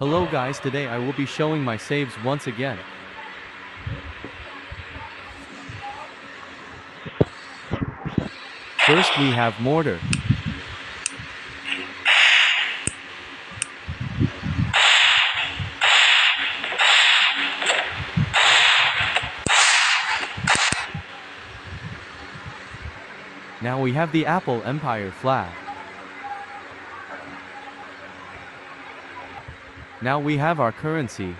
Hello guys today I will be showing my saves once again. First we have mortar. Now we have the Apple Empire flag. Now we have our currency.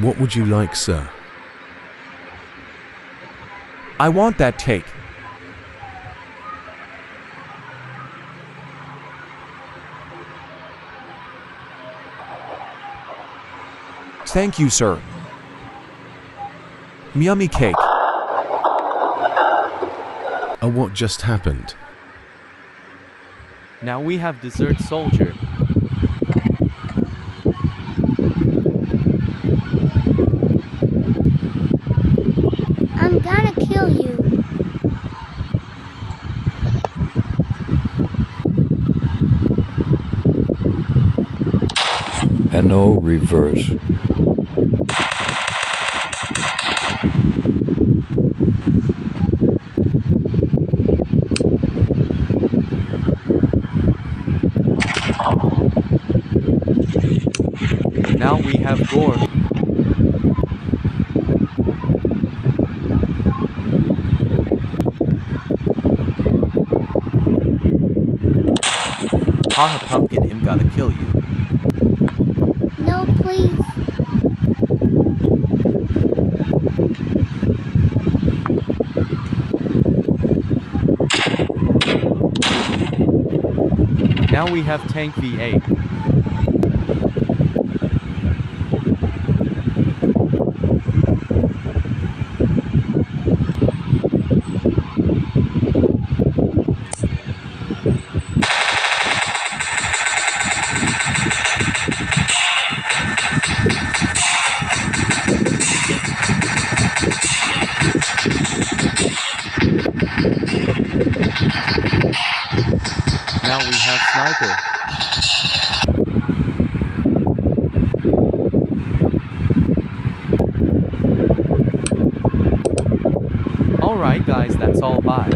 What would you like, sir? I want that cake. Thank you, sir. Yummy cake. Uh, what just happened? Now we have dessert soldier. I'm gonna kill you. and no reverse. Now we have gore. Haha, pumpkin, him gotta kill you. No, please. Now we have tank V8. Sniper. Alright guys that's all bye.